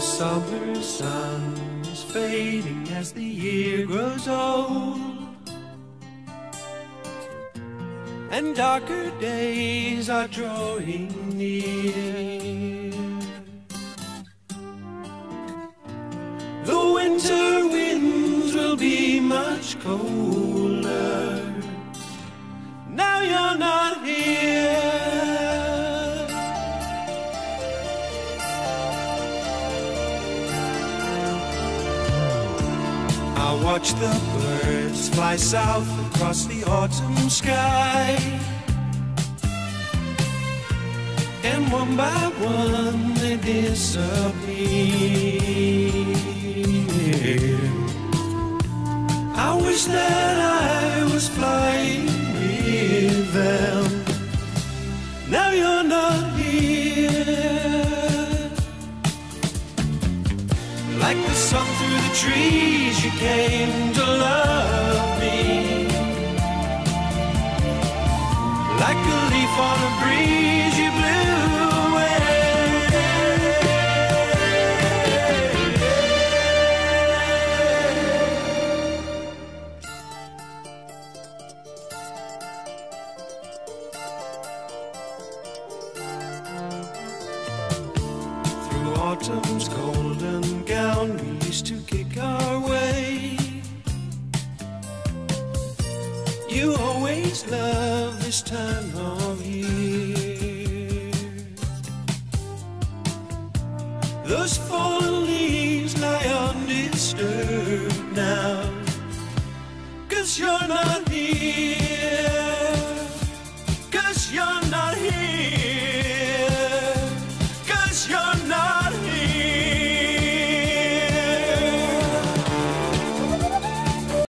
summer sun is fading as the year grows old. And darker days are drawing near. The winter winds will be much colder. Now you're not watch the birds fly south across the autumn sky. And one by one they disappear. I wish that I was flying Like the sun through the trees, you came to love me. Like a leaf on a autumn's golden gown, we used to kick our way. You always love this time of year. Those fallen leaves lie undisturbed now. Cause you're not here. Cause you're